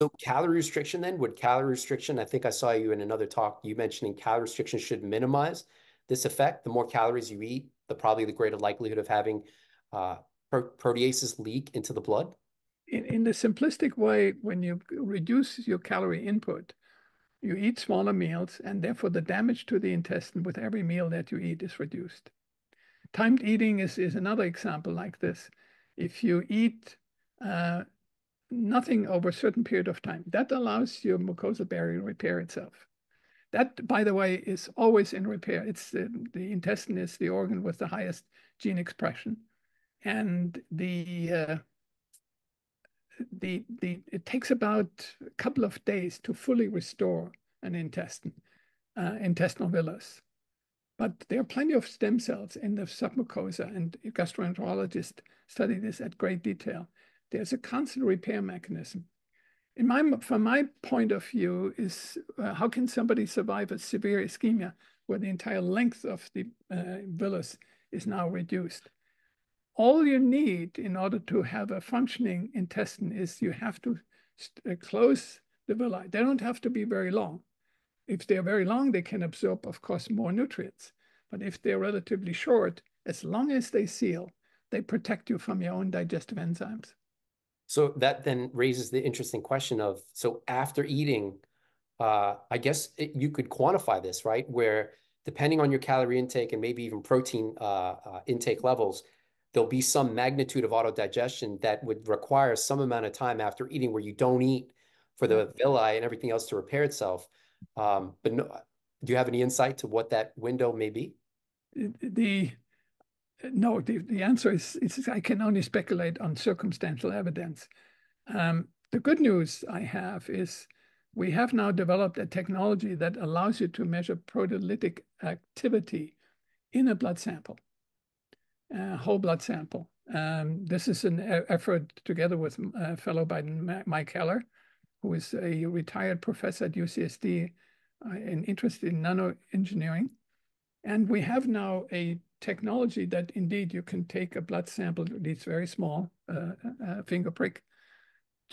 So calorie restriction then, would calorie restriction, I think I saw you in another talk, you mentioning calorie restriction should minimize this effect. The more calories you eat, the probably the greater likelihood of having uh, proteases leak into the blood? In, in the simplistic way, when you reduce your calorie input, you eat smaller meals, and therefore the damage to the intestine with every meal that you eat is reduced. Timed eating is, is another example like this. If you eat uh, nothing over a certain period of time, that allows your mucosal barrier to repair itself. That, by the way, is always in repair. It's the, the intestine is the organ with the highest gene expression, and the uh, the the it takes about a couple of days to fully restore an intestine, uh, intestinal villus. But there are plenty of stem cells in the submucosa, and gastroenterologists study this at great detail. There's a constant repair mechanism. In my, from my point of view, is uh, how can somebody survive a severe ischemia where the entire length of the uh, villus is now reduced? All you need in order to have a functioning intestine is you have to uh, close the villi. They don't have to be very long. If they're very long, they can absorb, of course, more nutrients. But if they're relatively short, as long as they seal, they protect you from your own digestive enzymes. So that then raises the interesting question of, so after eating, uh, I guess it, you could quantify this, right? Where depending on your calorie intake and maybe even protein uh, uh, intake levels, there'll be some magnitude of autodigestion that would require some amount of time after eating where you don't eat for the villi and everything else to repair itself. Um, but no, do you have any insight to what that window may be? The no, the, the answer is, is I can only speculate on circumstantial evidence. Um, the good news I have is we have now developed a technology that allows you to measure proteolytic activity in a blood sample, a whole blood sample. Um, this is an effort together with a fellow by Mike Heller, who is a retired professor at UCSD uh, and interested in nanoengineering. And we have now a technology that indeed you can take a blood sample, these very small uh, uh, finger prick,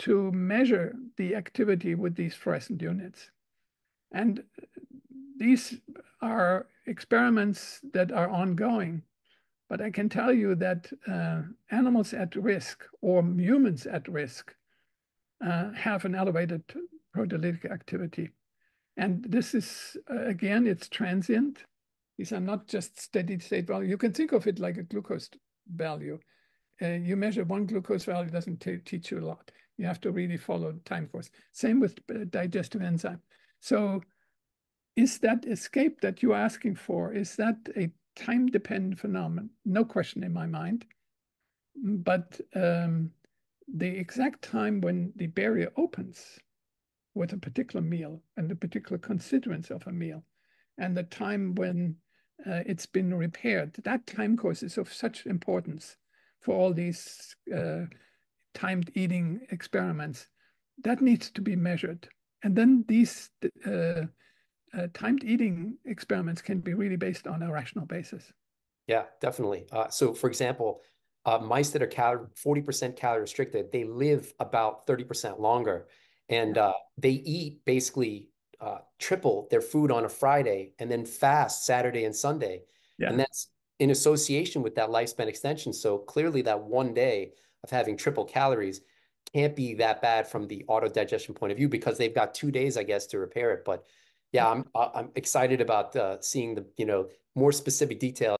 to measure the activity with these fluorescent units. And these are experiments that are ongoing. But I can tell you that uh, animals at risk or humans at risk uh, have an elevated proteolytic activity. And this is, uh, again, it's transient. These are not just steady state value. You can think of it like a glucose value. Uh, you measure one glucose value doesn't teach you a lot. You have to really follow time course. Same with uh, digestive enzyme. So is that escape that you're asking for, is that a time-dependent phenomenon? No question in my mind. But um, the exact time when the barrier opens with a particular meal and the particular constituents of a meal, and the time when uh, it's been repaired, that time course is of such importance for all these uh, timed eating experiments. That needs to be measured. And then these uh, uh timed eating experiments can be really based on a rational basis. Yeah, definitely. Uh, so, for example, uh, mice that are cal 40% calorie restricted, they live about 30% longer. And uh, they eat basically uh, triple their food on a Friday and then fast Saturday and Sunday. Yeah. And that's in association with that lifespan extension. So clearly, that one day of having triple calories can't be that bad from the auto digestion point of view because they've got two days, I guess, to repair it. But yeah, I'm I'm excited about uh, seeing the you know more specific detail